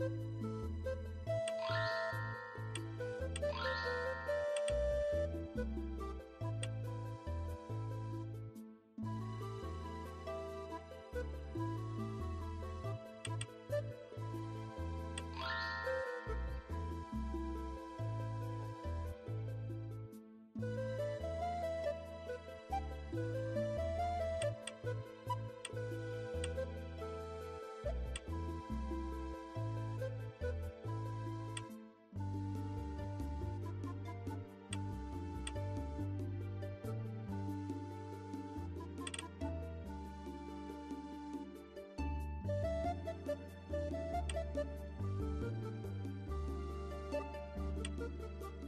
Música Thank you.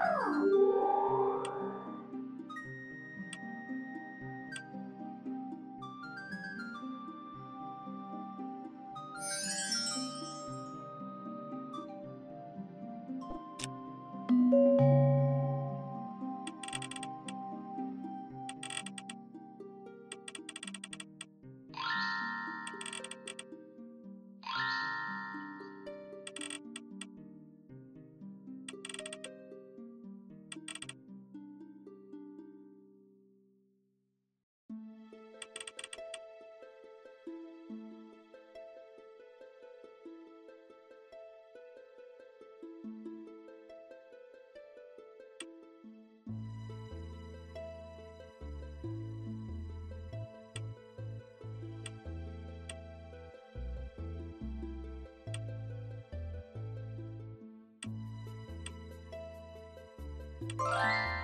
Oh. you